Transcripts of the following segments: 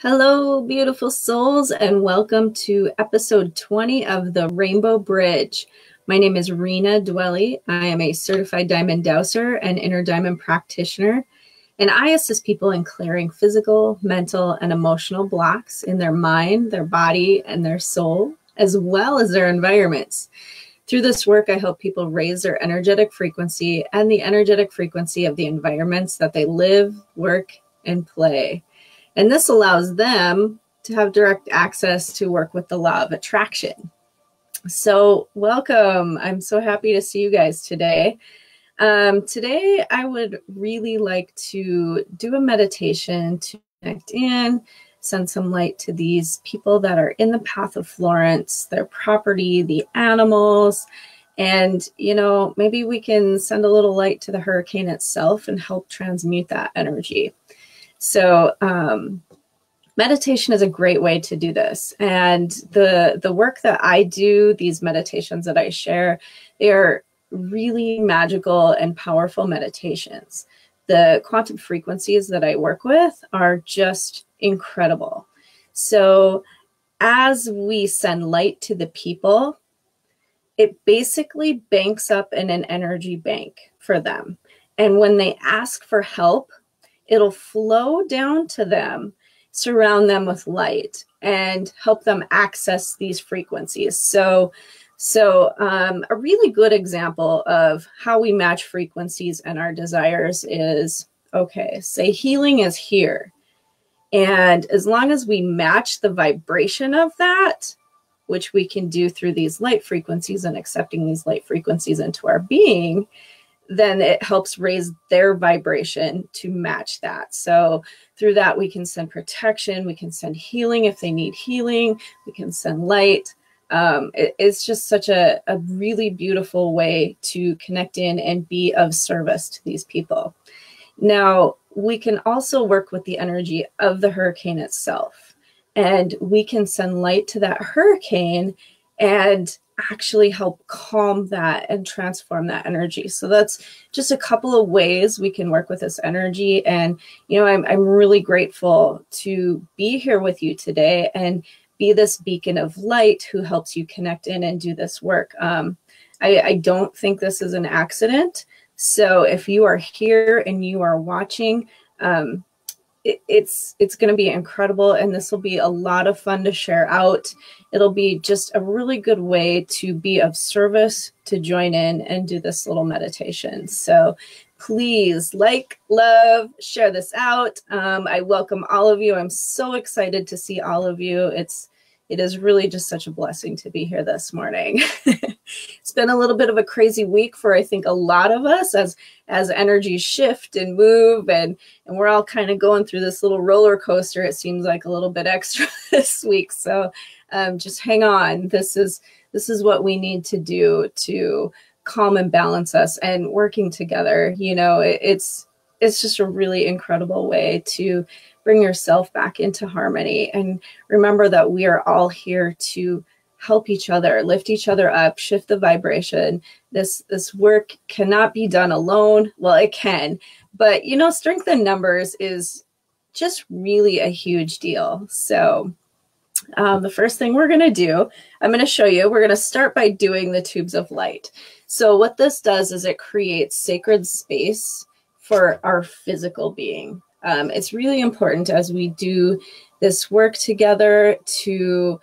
Hello, beautiful souls, and welcome to episode 20 of the Rainbow Bridge. My name is Rena Dwelle. I am a certified diamond dowser and inner diamond practitioner, and I assist people in clearing physical, mental, and emotional blocks in their mind, their body, and their soul, as well as their environments. Through this work, I help people raise their energetic frequency and the energetic frequency of the environments that they live, work, and play. And this allows them to have direct access to work with the law of attraction. So, welcome. I'm so happy to see you guys today. Um, today, I would really like to do a meditation to connect in, send some light to these people that are in the path of Florence, their property, the animals, and, you know, maybe we can send a little light to the hurricane itself and help transmute that energy. So um, meditation is a great way to do this. And the the work that I do, these meditations that I share, they are really magical and powerful meditations. The quantum frequencies that I work with are just incredible. So as we send light to the people, it basically banks up in an energy bank for them. And when they ask for help, it'll flow down to them, surround them with light, and help them access these frequencies. So, so um, a really good example of how we match frequencies and our desires is okay, say healing is here. And as long as we match the vibration of that, which we can do through these light frequencies and accepting these light frequencies into our being, then it helps raise their vibration to match that. So through that, we can send protection, we can send healing if they need healing, we can send light. Um, it, it's just such a, a really beautiful way to connect in and be of service to these people. Now, we can also work with the energy of the hurricane itself, and we can send light to that hurricane and actually help calm that and transform that energy. So that's just a couple of ways we can work with this energy. And, you know, I'm, I'm really grateful to be here with you today and be this beacon of light who helps you connect in and do this work. Um, I, I don't think this is an accident. So if you are here and you are watching, um, it, it's it's going to be incredible and this will be a lot of fun to share out. It'll be just a really good way to be of service to join in and do this little meditation. So please like love share this out. Um, i welcome all of you. I'm so excited to see all of you. It's it is really just such a blessing to be here this morning. it's been a little bit of a crazy week for I think a lot of us as as energies shift and move and and we're all kind of going through this little roller coaster. It seems like a little bit extra this week. So um, just hang on. This is this is what we need to do to calm and balance us and working together. You know, it, it's it's just a really incredible way to bring yourself back into harmony and remember that we are all here to help each other lift each other up shift the vibration. This this work cannot be done alone. Well it can but you know strength in numbers is just really a huge deal. So um, the first thing we're going to do i'm going to show you we're going to start by doing the tubes of light. So what this does is it creates sacred space for our physical being um, it's really important as we do this work together to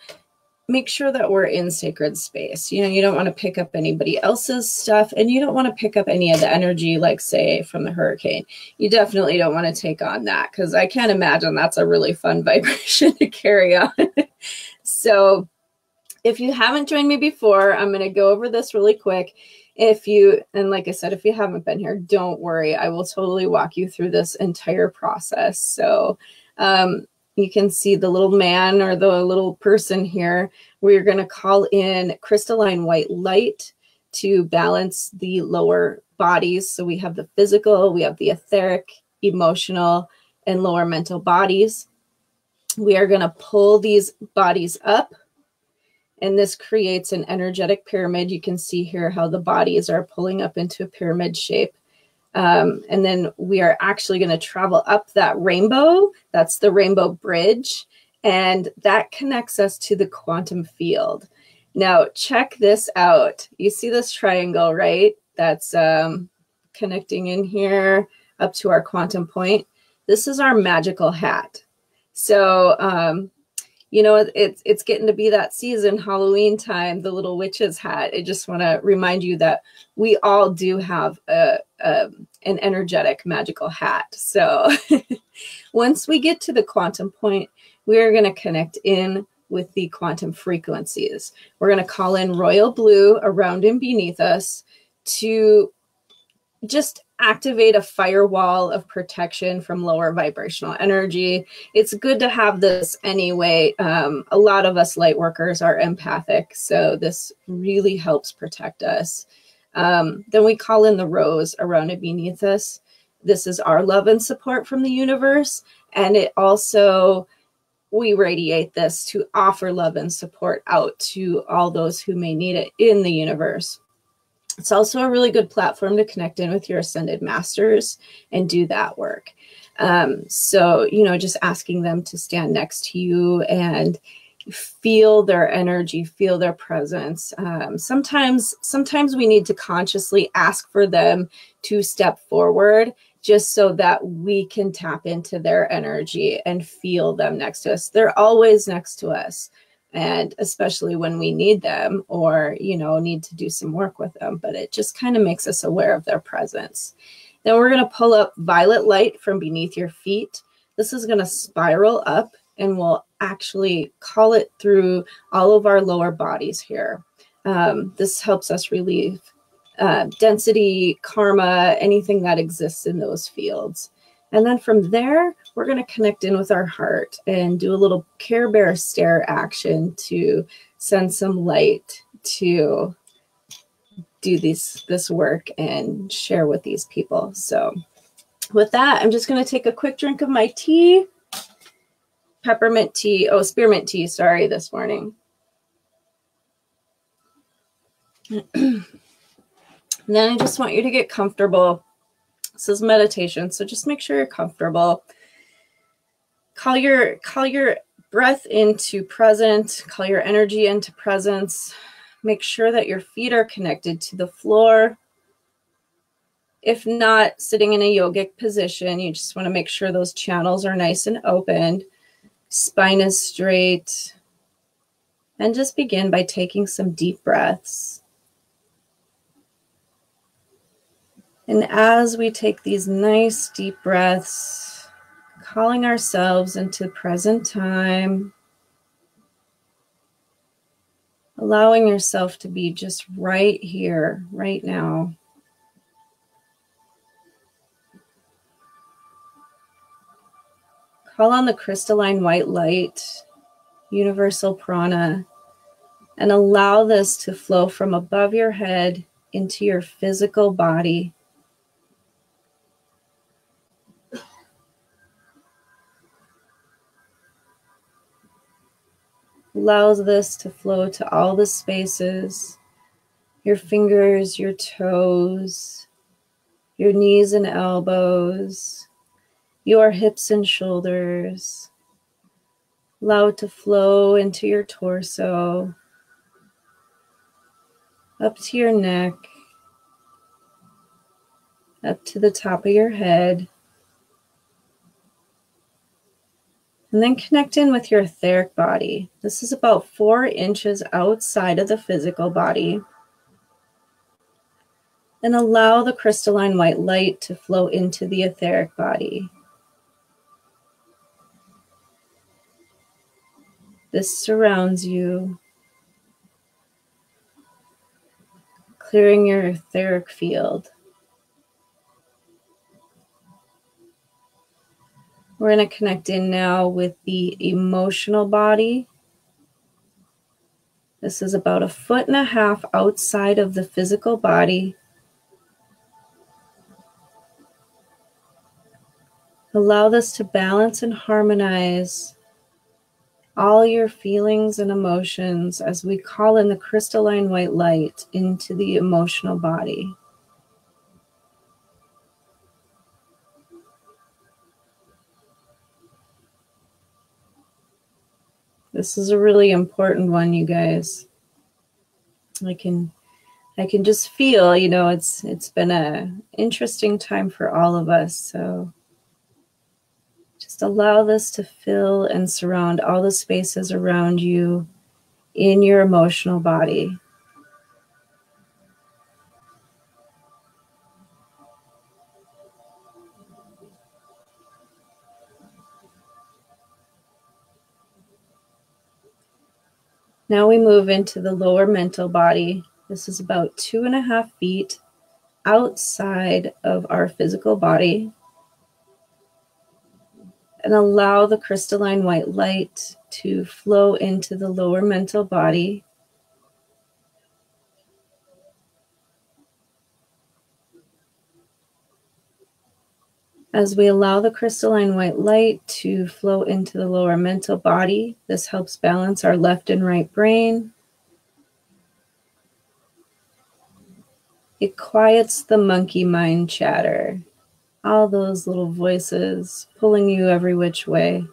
make sure that we're in sacred space. You know, you don't want to pick up anybody else's stuff and you don't want to pick up any of the energy, like, say, from the hurricane. You definitely don't want to take on that because I can't imagine that's a really fun vibration to carry on. so, if you haven't joined me before, I'm going to go over this really quick if you and like i said if you haven't been here don't worry. I will totally walk you through this entire process. So um, you can see the little man or the little person here. We're going to call in crystalline white light to balance the lower bodies. So we have the physical we have the etheric emotional and lower mental bodies. We are going to pull these bodies up and this creates an energetic pyramid. You can see here how the bodies are pulling up into a pyramid shape. Um, and then we are actually going to travel up that rainbow. That's the rainbow bridge. And that connects us to the quantum field. Now, check this out. You see this triangle, right? That's um, connecting in here up to our quantum point. This is our magical hat. So, um, you know, it's it's getting to be that season, Halloween time, the little witch's hat. I just want to remind you that we all do have a, a an energetic magical hat. So, once we get to the quantum point, we are going to connect in with the quantum frequencies. We're going to call in royal blue around and beneath us to just activate a firewall of protection from lower vibrational energy. It's good to have this anyway. Um, a lot of us light workers are empathic, so this really helps protect us. Um, then we call in the rose around and beneath us. This is our love and support from the universe, and it also we radiate this to offer love and support out to all those who may need it in the universe. It's also a really good platform to connect in with your ascended masters and do that work. Um, so, you know, just asking them to stand next to you and feel their energy, feel their presence. Um, sometimes, sometimes we need to consciously ask for them to step forward just so that we can tap into their energy and feel them next to us. They're always next to us and especially when we need them or you know need to do some work with them but it just kind of makes us aware of their presence. Then we're going to pull up violet light from beneath your feet. This is going to spiral up and we'll actually call it through all of our lower bodies here. Um, this helps us relieve uh, density karma anything that exists in those fields. And then from there, we're going to connect in with our heart and do a little Care Bear stare action to send some light to do these this work and share with these people. So with that, I'm just going to take a quick drink of my tea. Peppermint tea, oh, spearmint tea, sorry, this morning. then I just want you to get comfortable this is meditation, so just make sure you're comfortable. Call your call your breath into present, call your energy into presence. Make sure that your feet are connected to the floor. If not, sitting in a yogic position, you just want to make sure those channels are nice and open. Spine is straight. And just begin by taking some deep breaths. And as we take these nice deep breaths, calling ourselves into present time, allowing yourself to be just right here, right now. Call on the crystalline white light, universal prana, and allow this to flow from above your head into your physical body allows this to flow to all the spaces your fingers, your toes, your knees and elbows, your hips and shoulders. Allow it to flow into your torso, up to your neck, up to the top of your head. And then connect in with your etheric body. This is about four inches outside of the physical body. And allow the crystalline white light to flow into the etheric body. This surrounds you, clearing your etheric field. We're going to connect in now with the emotional body. This is about a foot and a half outside of the physical body. Allow this to balance and harmonize all your feelings and emotions as we call in the crystalline white light into the emotional body. This is a really important one, you guys. I can I can just feel, you know, it's it's been a interesting time for all of us. So just allow this to fill and surround all the spaces around you in your emotional body. Now we move into the lower mental body. This is about two and a half feet outside of our physical body. And allow the crystalline white light to flow into the lower mental body. As we allow the crystalline white light to flow into the lower mental body, this helps balance our left and right brain. It quiets the monkey mind chatter, all those little voices pulling you every which way.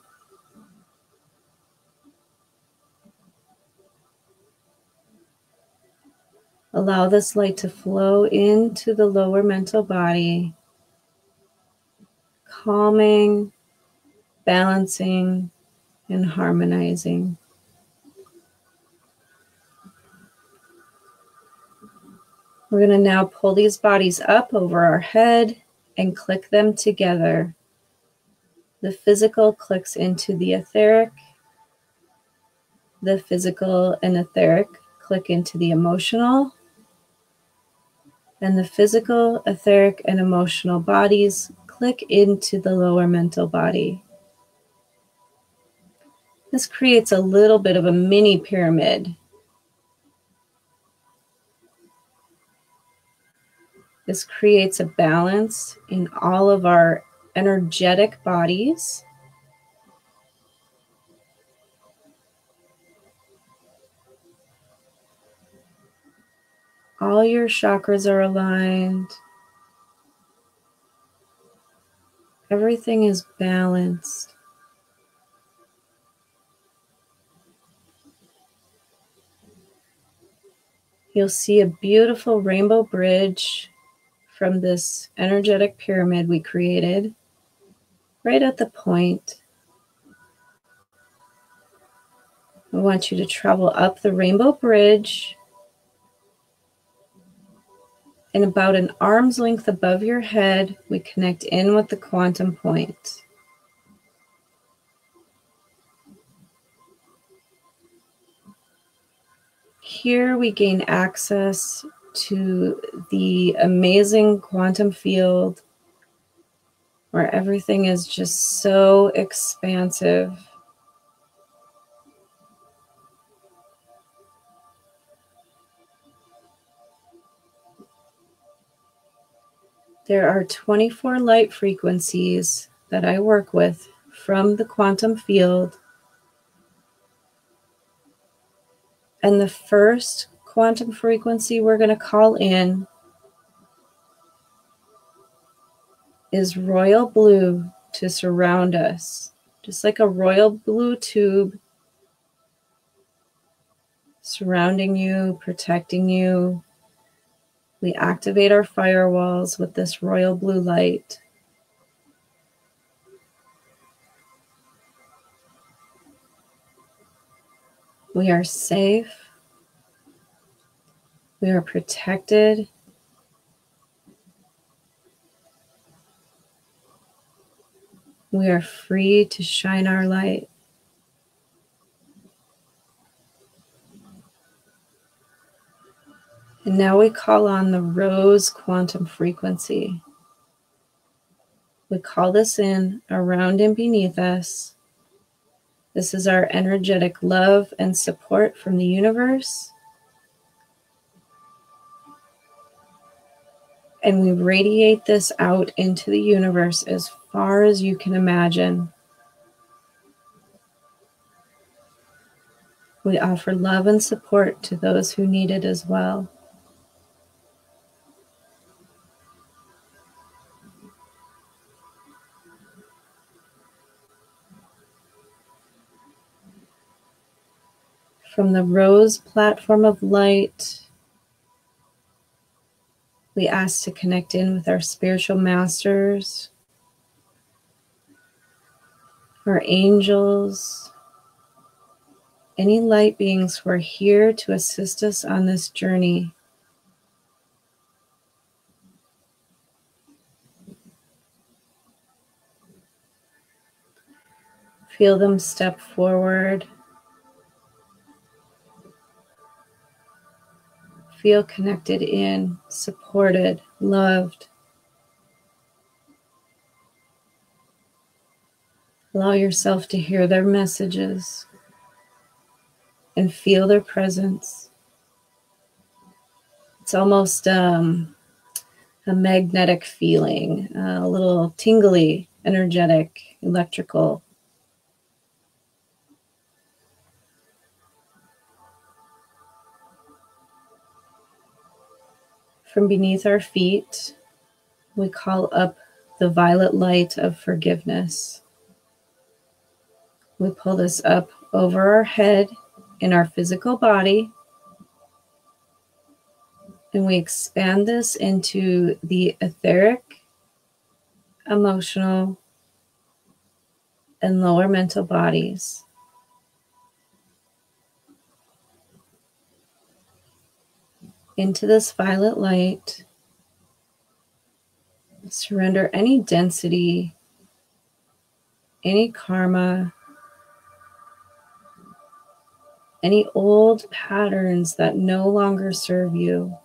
Allow this light to flow into the lower mental body calming, balancing, and harmonizing. We're going to now pull these bodies up over our head and click them together. The physical clicks into the etheric. The physical and etheric click into the emotional. And the physical, etheric, and emotional bodies click into the lower mental body. This creates a little bit of a mini pyramid. This creates a balance in all of our energetic bodies. All your chakras are aligned. Everything is balanced. You'll see a beautiful rainbow bridge from this energetic pyramid we created right at the point. I want you to travel up the rainbow bridge and about an arm's length above your head, we connect in with the quantum point. Here we gain access to the amazing quantum field where everything is just so expansive There are 24 light frequencies that I work with from the quantum field. And the first quantum frequency we're going to call in is royal blue to surround us, just like a royal blue tube surrounding you, protecting you, we activate our firewalls with this royal blue light. We are safe. We are protected. We are free to shine our light. And now we call on the rose quantum frequency. We call this in around and beneath us. This is our energetic love and support from the universe. And we radiate this out into the universe as far as you can imagine. We offer love and support to those who need it as well. From the rose platform of light, we ask to connect in with our spiritual masters, our angels, any light beings who are here to assist us on this journey. Feel them step forward. Feel connected in, supported, loved. Allow yourself to hear their messages and feel their presence. It's almost um, a magnetic feeling, a little tingly, energetic, electrical. From beneath our feet, we call up the violet light of forgiveness. We pull this up over our head in our physical body. And we expand this into the etheric, emotional, and lower mental bodies. Into this violet light. Surrender any density, any karma, any old patterns that no longer serve you.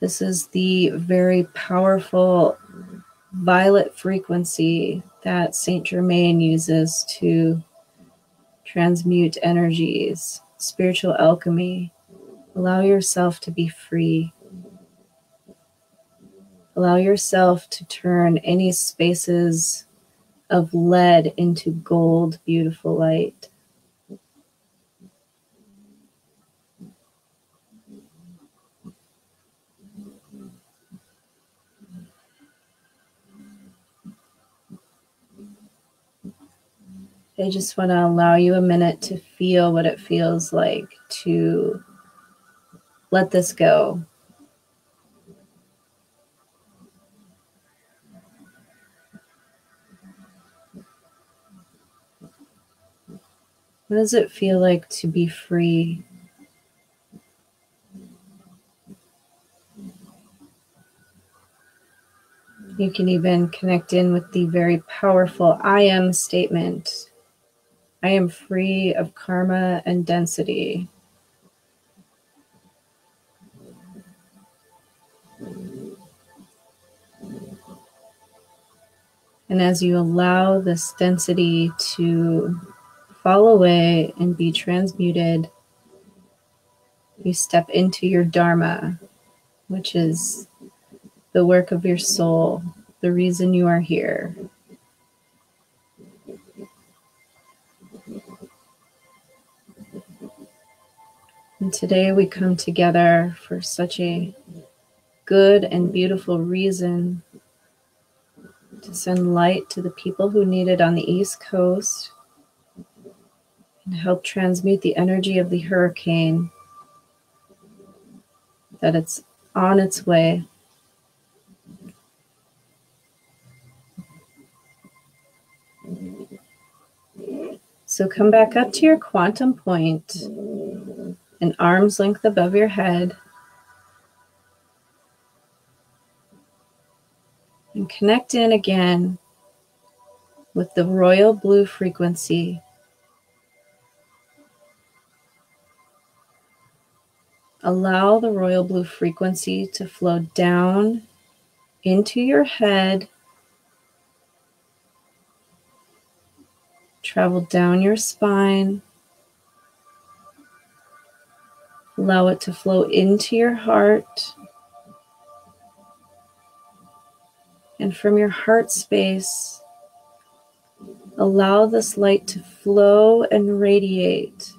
This is the very powerful violet frequency that Saint Germain uses to transmute energies, spiritual alchemy. Allow yourself to be free. Allow yourself to turn any spaces of lead into gold, beautiful light. I just want to allow you a minute to feel what it feels like to let this go. What does it feel like to be free? You can even connect in with the very powerful I am statement I am free of karma and density. And as you allow this density to fall away and be transmuted, you step into your Dharma, which is the work of your soul, the reason you are here. And today we come together for such a good and beautiful reason to send light to the people who need it on the East Coast and help transmute the energy of the hurricane, that it's on its way. So come back up to your quantum point an arm's length above your head. And connect in again with the royal blue frequency. Allow the royal blue frequency to flow down into your head, travel down your spine Allow it to flow into your heart. And from your heart space, allow this light to flow and radiate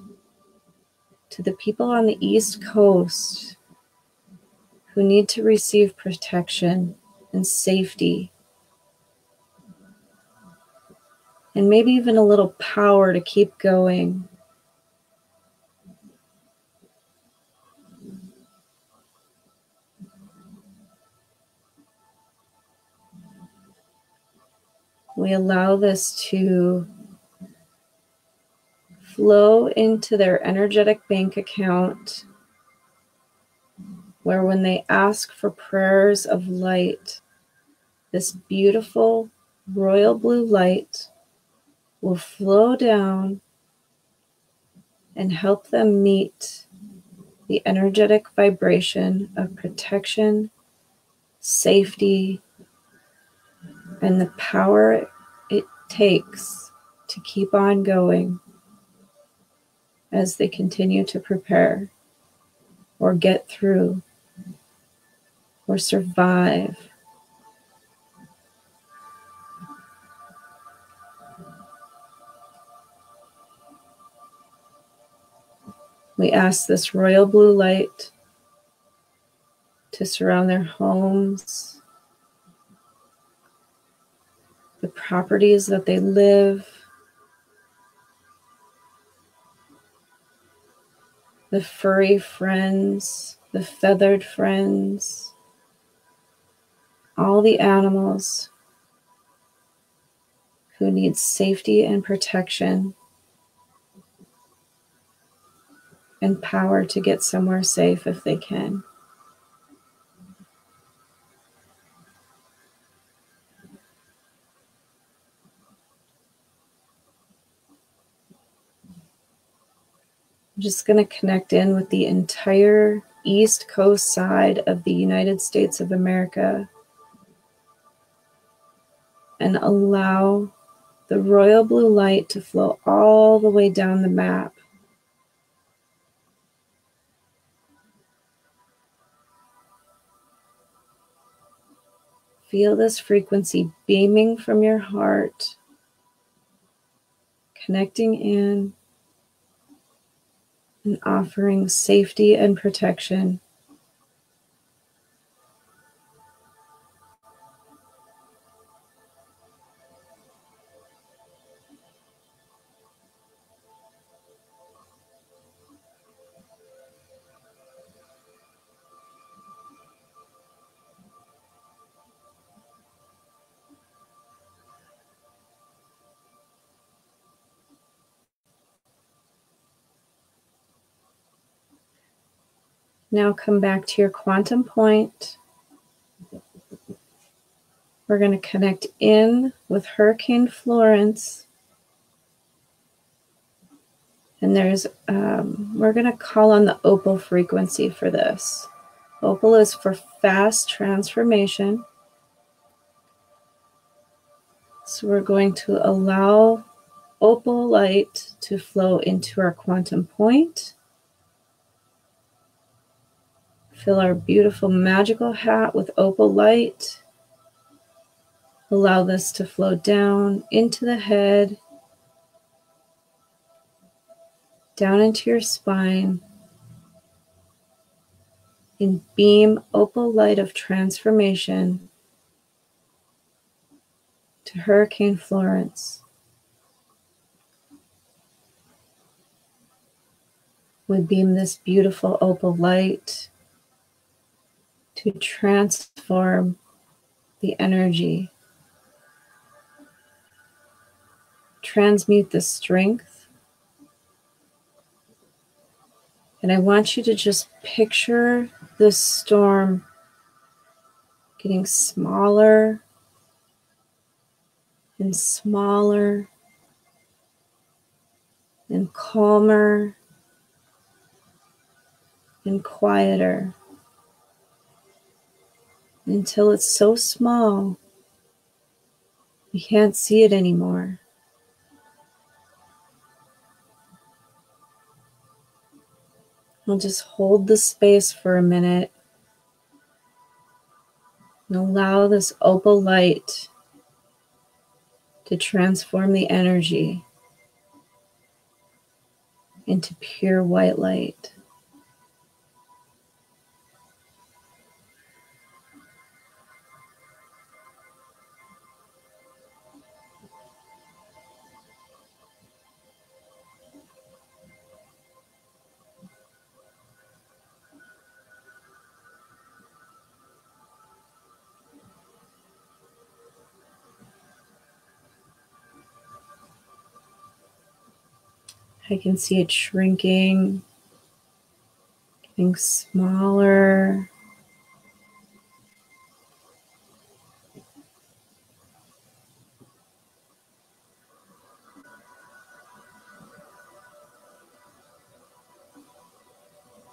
to the people on the East Coast who need to receive protection and safety. and maybe even a little power to keep going. We allow this to flow into their energetic bank account, where when they ask for prayers of light, this beautiful royal blue light will flow down and help them meet the energetic vibration of protection, safety, and the power it takes to keep on going as they continue to prepare or get through or survive. We ask this royal blue light to surround their homes, the properties that they live, the furry friends, the feathered friends, all the animals who need safety and protection and power to get somewhere safe if they can. I'm just going to connect in with the entire east coast side of the United States of America and allow the royal blue light to flow all the way down the map. Feel this frequency beaming from your heart, connecting in and offering safety and protection. Now come back to your quantum point. We're going to connect in with Hurricane Florence. And there's, um, we're going to call on the opal frequency for this. Opal is for fast transformation. So we're going to allow opal light to flow into our quantum point. Fill our beautiful magical hat with opal light. Allow this to flow down into the head, down into your spine, and beam opal light of transformation to Hurricane Florence. We beam this beautiful opal light to transform the energy, transmute the strength. And I want you to just picture this storm getting smaller and smaller and calmer and quieter until it's so small you can't see it anymore. I'll just hold the space for a minute and allow this opal light to transform the energy into pure white light. I can see it shrinking, getting smaller.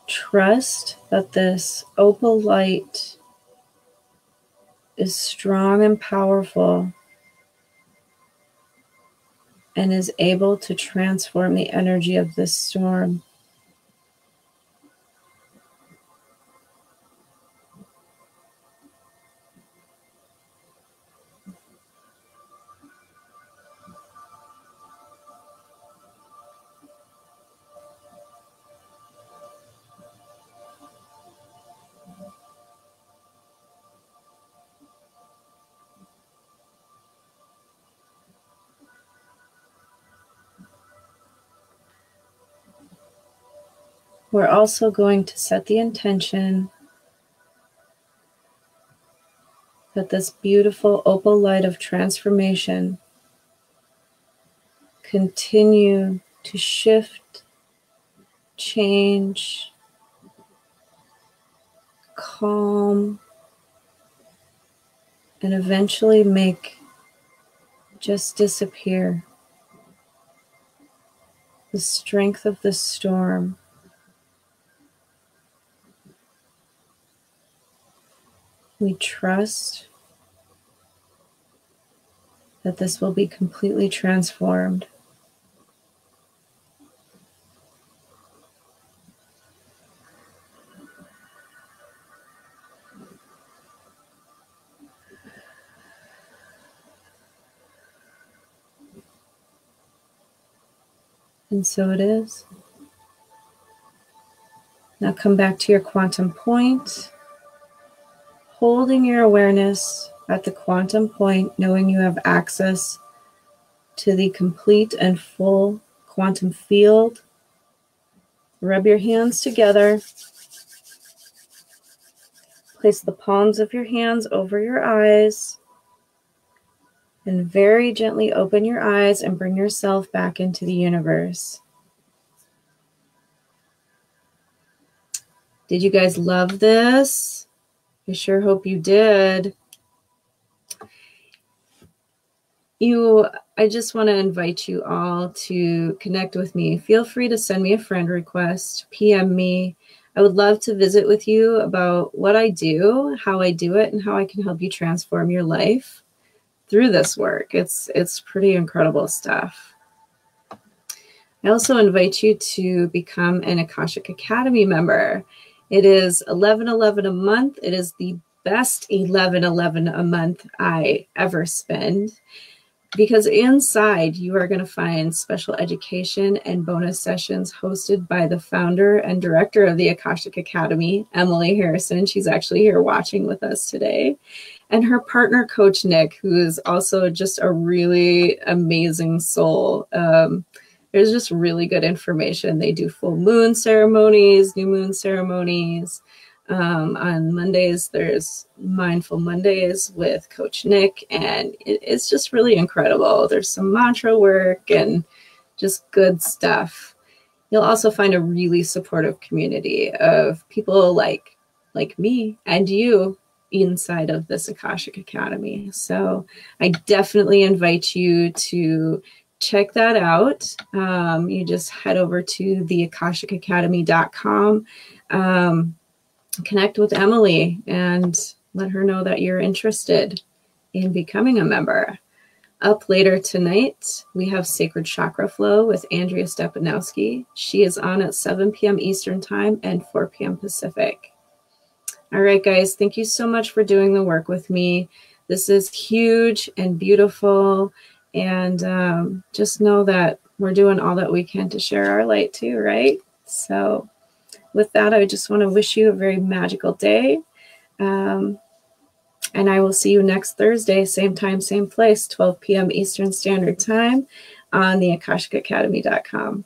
Trust that this opal light is strong and powerful and is able to transform the energy of this storm. We're also going to set the intention that this beautiful opal light of transformation continue to shift, change, calm, and eventually make just disappear. The strength of the storm We trust that this will be completely transformed. And so it is. Now come back to your quantum point holding your awareness at the quantum point, knowing you have access to the complete and full quantum field. Rub your hands together. Place the palms of your hands over your eyes. And very gently open your eyes and bring yourself back into the universe. Did you guys love this? I sure hope you did. You, I just want to invite you all to connect with me. Feel free to send me a friend request, PM me. I would love to visit with you about what I do, how I do it, and how I can help you transform your life through this work. It's it's pretty incredible stuff. I also invite you to become an Akashic Academy member. It is 11.11 a month. It is the best 11.11 a month I ever spend because inside you are going to find special education and bonus sessions hosted by the founder and director of the Akashic Academy, Emily Harrison. She's actually here watching with us today. And her partner, Coach Nick, who is also just a really amazing soul. Um, there's just really good information. They do full moon ceremonies, new moon ceremonies. Um, on Mondays, there's Mindful Mondays with Coach Nick, and it, it's just really incredible. There's some mantra work and just good stuff. You'll also find a really supportive community of people like like me and you inside of this Akashic Academy. So I definitely invite you to check that out. Um, you just head over to theakashicacademy.com, um, connect with Emily, and let her know that you're interested in becoming a member. Up later tonight, we have Sacred Chakra Flow with Andrea Stepanowski. She is on at 7 p.m. Eastern Time and 4 p.m. Pacific. All right, guys, thank you so much for doing the work with me. This is huge and beautiful and um, just know that we're doing all that we can to share our light too, right? So, with that, I just want to wish you a very magical day. Um, and I will see you next Thursday, same time, same place, 12 p.m. Eastern Standard Time on the AkashicAcademy.com.